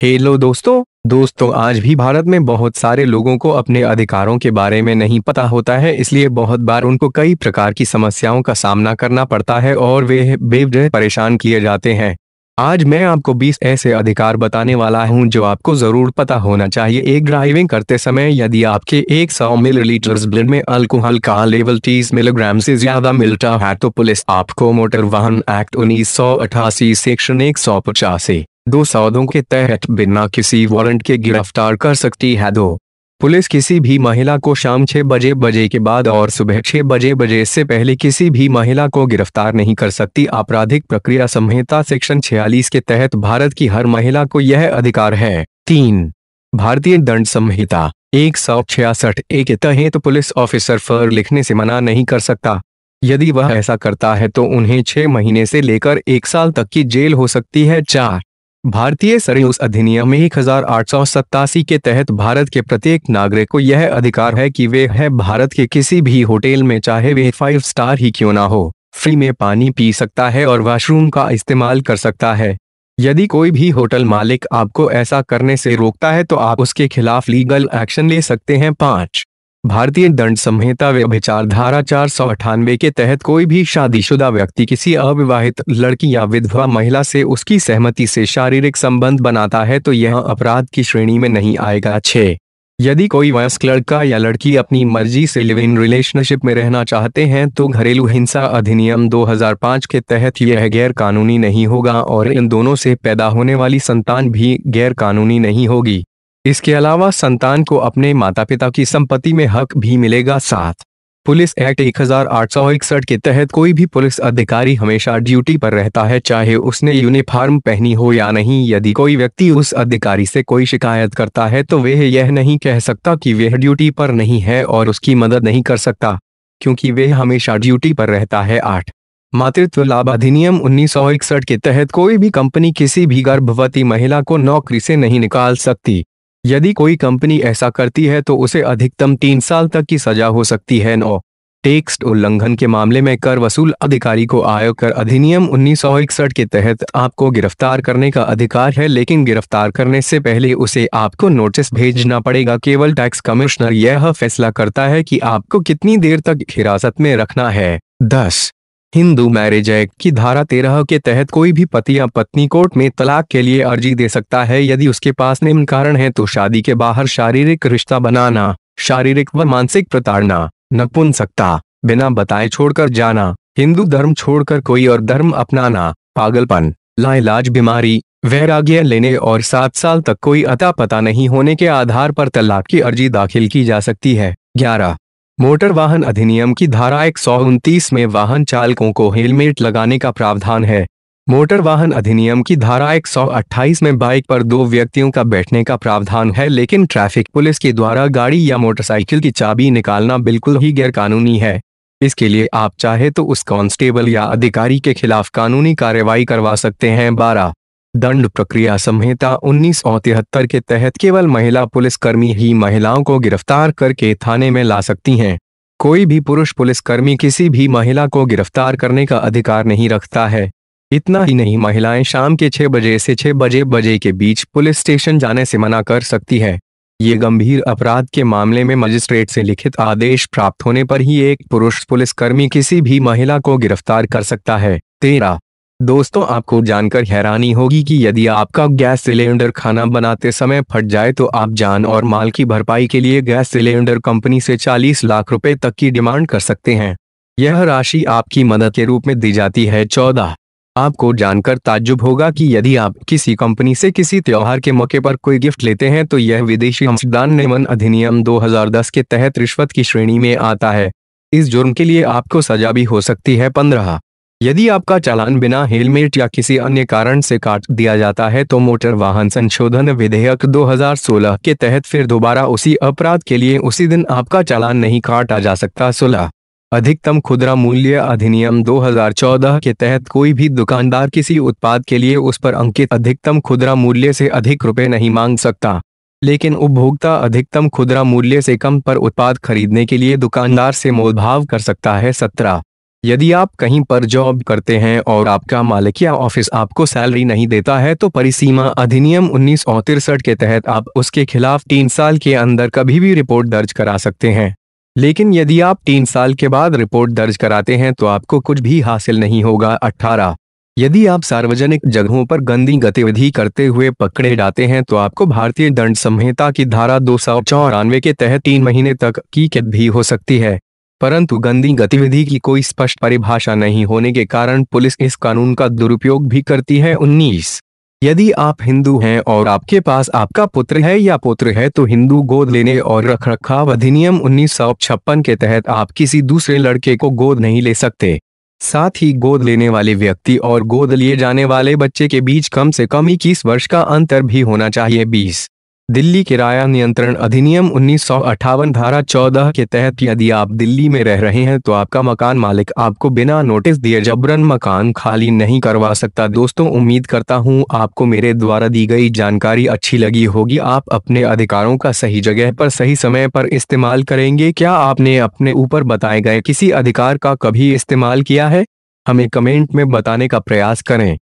Hello दोस्तों दोस्तों आज भी भारत में बहुत सारे लोगों को अपने अधिकारों के बारे में नहीं पता होता है, इसलिए बहुत बार उनको कई प्रकार की समस्याओं का सामना करना पड़ता है और वे बेवजह परेशान किए जाते हैं। आज मैं आपको 20 ऐसे अधिकार बताने वाला हूँ जो आपको ज़रूर पता होना चाहिए। एक ड्राइविंग करते समय यदि आपके 100 सौ मिलीलीटर ब्लड में अल्कोहल का लेवल 30 मिलीग्राम से ज़्यादा मिलता है तो पुलिस आपको मोटर वाहन एक्ट उन्नीस सौ अठासी सेक्शन एक सौ पचासी दो सौदों के तहत बिना किसी वारंट के गिरफ़्तार कर सकती है दो। पुलिस किसी भी महिला को शाम छह बजे बजे के बाद और सुबह छह बजे बजे से पहले किसी भी महिला को गिरफ़्तार नहीं कर सकती। आपराधिक प्रक्रिया संहिता सेक्शन 46 के तहत भारत की हर महिला को यह अधिकार है। तीन, भारतीय दंड संहिता एक सौ छियासठ ए के तहत पुलिस ऑफिसर फर लिखने से मना नहीं कर सकता। यदि वह ऐसा करता है तो उन्हें छह महीने से लेकर एक साल तक की जेल हो सकती है। चार भारतीय सरयूस अधिनियम एक हज़ार आठ सौ सतासी के तहत भारत के प्रत्येक नागरिक को यह अधिकार है कि वे है भारत के किसी भी होटल में, चाहे वे फाइव स्टार ही क्यों ना हो। फ्री में पानी पी सकता है और वॉशरूम का इस्तेमाल कर सकता है। यदि कोई भी होटल मालिक आपको ऐसा करने से रोकता है तो आप उसके खिलाफ लीगल एक्शन ले सकते हैं। पाँच भारतीय दंड संहिता व्यभिचार धारा चार सौ अठानवे के तहत कोई भी शादीशुदा व्यक्ति किसी अविवाहित लड़की या विधवा महिला से उसकी सहमति से शारीरिक संबंध बनाता है तो यह अपराध की श्रेणी में नहीं आएगा। छे। यदि कोई वयस्क लड़का या लड़की अपनी मर्ज़ी से लिव इन रिलेशनशिप में रहना चाहते हैं तो घरेलू हिंसा अधिनियम 2005 के तहत यह गैर कानूनी नहीं होगा और इन दोनों से पैदा होने वाली संतान भी गैर कानूनी नहीं होगी। इसके अलावा संतान को अपने माता पिता की संपत्ति में हक भी मिलेगा साथ। पुलिस एक्ट एक हज़ार आठ सौ इकसठ के तहत कोई भी पुलिस अधिकारी हमेशा ड्यूटी पर रहता है, चाहे उसने यूनिफॉर्म पहनी हो या नहीं। यदि कोई व्यक्ति उस अधिकारी से कोई शिकायत करता है तो वह यह नहीं कह सकता कि वह ड्यूटी पर नहीं है और उसकी मदद नहीं कर सकता, क्योंकि वह हमेशा ड्यूटी पर रहता है। आठ। मातृत्व लाभ अधिनियम उन्नीस सौ इकसठ के तहत कोई भी कंपनी किसी भी गर्भवती महिला को नौकरी से नहीं निकाल सकती। यदि कोई कंपनी ऐसा करती है तो उसे अधिकतम तीन साल तक की सजा हो सकती है। नौ। टेक्स उल्लंघन के मामले में कर वसूल अधिकारी को आयकर अधिनियम उन्नीस सौ इकसठ के तहत आपको गिरफ़्तार करने का अधिकार है, लेकिन गिरफ़्तार करने से पहले उसे आपको नोटिस भेजना पड़ेगा। केवल टैक्स कमिश्नर यह फैसला करता है कि आपको कितनी देर तक हिरासत में रखना है। दस। हिंदू मैरिज एक्ट की धारा तेरह के तहत कोई भी पति या पत्नी कोर्ट में तलाक के लिए अर्जी दे सकता है। यदि उसके पास निम्न कारण है तो शादी के बाहर शारीरिक रिश्ता बनाना, शारीरिक व मानसिक प्रताड़ना, नपुंसकता, बिना बताए छोड़कर जाना, हिंदू धर्म छोड़कर कोई और धर्म अपनाना, पागलपन, लाइलाज, बीमारी, वैराग्य लेने और सात साल तक कोई अता पता नहीं होने के आधार पर तलाक की अर्जी दाखिल की जा सकती है। ग्यारह मोटर वाहन अधिनियम की धारा एक सौ उनतीस में वाहन चालकों को हेलमेट लगाने का प्रावधान है। मोटर वाहन अधिनियम की धारा एक सौ अट्ठाईस में बाइक पर दो व्यक्तियों का बैठने का प्रावधान है, लेकिन ट्रैफ़िक पुलिस के द्वारा गाड़ी या मोटरसाइकिल की चाबी निकालना बिल्कुल ही गैरकानूनी है। इसके लिए आप चाहे तो उस कांस्टेबल या अधिकारी के खिलाफ कानूनी कार्रवाई करवा सकते हैं। बारह दंड प्रक्रिया संहिता उन्नीस सौ तिहत्तर के तहत केवल महिला पुलिसकर्मी ही महिलाओं को गिरफ़्तार करके थाने में ला सकती हैं। कोई भी पुरुष पुलिसकर्मी किसी भी महिला को गिरफ़्तार करने का अधिकार नहीं रखता है। इतना ही नहीं, महिलाएँ शाम के छह बजे से छह बजे बजे के बीच पुलिस स्टेशन जाने से मना कर सकती है। ये गंभीर अपराध के मामले में मजिस्ट्रेट से लिखित आदेश प्राप्त होने पर ही एक पुरुष पुलिसकर्मी किसी भी महिला को गिरफ़्तार कर सकता है। तेरह दोस्तों, आपको जानकर हैरानी होगी कि यदि आपका गैस सिलेंडर खाना बनाते समय फट जाए तो आप जान और माल की भरपाई के लिए गैस सिलेंडर कंपनी से 40 लाख रुपए तक की डिमांड कर सकते हैं। यह राशि आपकी मदद के रूप में दी जाती है। चौदह, आपको जानकर ताज्जुब होगा कि यदि आप किसी कंपनी से किसी त्योहार के मौके पर कोई गिफ्ट लेते हैं तो यह विदेशी अंशदान नियमन अधिनियम 2010 के तहत रिश्वत की श्रेणी में आता है। इस जुर्म के लिए आपको सजा भी हो सकती है। पंद्रह यदि आपका चालान बिना हेलमेट या किसी अन्य कारण से काट दिया जाता है तो मोटर वाहन संशोधन विधेयक 2016 के तहत फिर दोबारा उसी अपराध के लिए उसी दिन आपका चालान नहीं काटा जा सकता। सोलह। अधिकतम खुदरा मूल्य अधिनियम 2014 के तहत कोई भी दुकानदार किसी उत्पाद के लिए उस पर अंकित अधिकतम खुदरा मूल्य से अधिक रुपए नहीं मांग सकता। लेकिन उपभोक्ता अधिकतम खुदरा मूल्य से कम पर उत्पाद खरीदने के लिए दुकानदार से मोलभाव कर सकता है। सत्रह। यदि आप कहीं पर जॉब करते हैं और आपका मालिक या ऑफ़िस आपको सैलरी नहीं देता है तो परिसीमा अधिनियम उन्नीस के तहत आप उसके खिलाफ तीन साल के अंदर कभी भी रिपोर्ट दर्ज करा सकते हैं। लेकिन यदि आप तीन साल के बाद रिपोर्ट दर्ज कराते हैं तो आपको कुछ भी हासिल नहीं होगा। अठारह। यदि आप सार्वजनिक जगहों पर गंदी गतिविधि करते हुए पकड़े जाते हैं तो आपको भारतीय दंड संहिता की धारा दो सौ चौरानवे के तहत तीन महीने तक की कैद भी हो सकती है। परंतु गंदी गतिविधि की कोई स्पष्ट परिभाषा नहीं होने के कारण पुलिस इस कानून का दुरुपयोग भी करती है। उन्नीस। यदि आप हिंदू हैं और आपके पास आपका पुत्र है या पुत्र है तो हिंदू गोद लेने और रखरखाव अधिनियम उन्नीस सौ छप्पन के तहत आप किसी दूसरे लड़के को गोद नहीं ले सकते। साथ ही गोद लेने वाले व्यक्ति और गोद लिए जाने वाले बच्चे के बीच कम से कम इक्कीस वर्ष का अंतर भी होना चाहिए। बीस। दिल्ली किराया नियंत्रण अधिनियम उन्नीस सौ अट्ठावन धारा 14 के तहत यदि आप दिल्ली में रह रहे हैं तो आपका मकान मालिक आपको बिना नोटिस दिए जबरन मकान खाली नहीं करवा सकता। दोस्तों, उम्मीद करता हूँ आपको मेरे द्वारा दी गई जानकारी अच्छी लगी होगी। आप अपने अधिकारों का सही जगह पर, सही समय पर इस्तेमाल करेंगे। क्या आपने अपने ऊपर बताए गए किसी अधिकार का कभी इस्तेमाल किया है? हमें कमेंट में बताने का प्रयास करें।